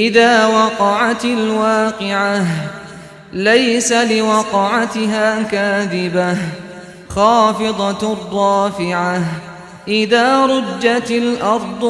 إذا وقعت الواقعة ليس لوقعتها كاذبة. خافضة رافعة إذا رجت الأرض